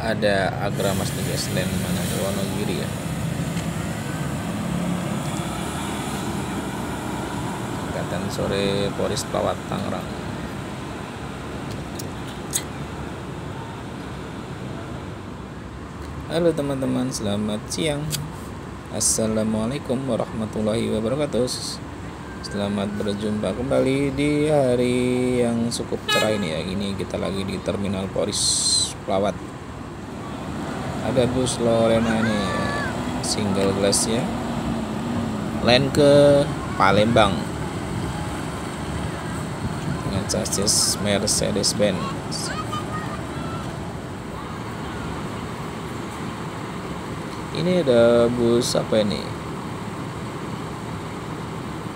ada Agramas nih guys land mana? Wonogiri ya? Angkatan sore Polres Pelawat Tangerang. Halo teman-teman selamat siang. Assalamualaikum warahmatullahi wabarakatuh. Selamat berjumpa kembali di hari yang cukup cerah ini ya. Ini kita lagi di Terminal Polres Pelawat ada bus Lorena ini single glass ya lain ke Palembang. Dengan chassis Mercedes Benz ini ada bus apa ini?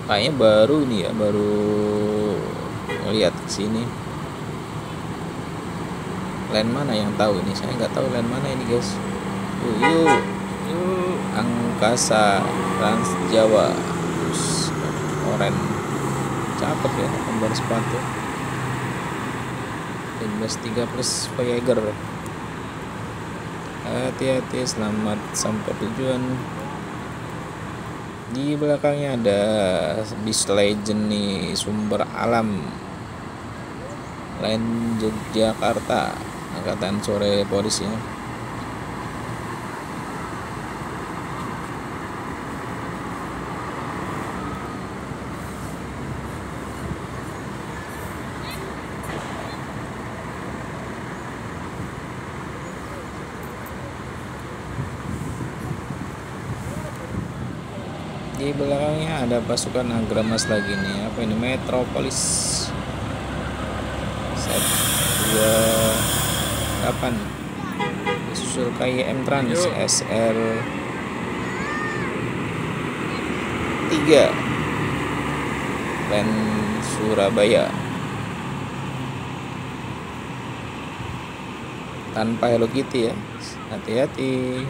Kayaknya baru ini ya baru lihat sini land mana yang tahu ini? Saya nggak tahu land mana ini guys. Yuk yuk. Yuk. Angkasa trans jawa. Terus oren. Cakep ya gambar sepatu. 15 plus Voyager hati-hati selamat sampai tujuan. Di belakangnya ada bis legend nih sumber alam. Lain Yogyakarta angkatan sore polisi ya. di belakangnya ada pasukan agramas lagi nih apa ini metropolis 8 disusul KYM Trans SR 3 Pen Surabaya. Tanpa Hello Kitty ya. Hati-hati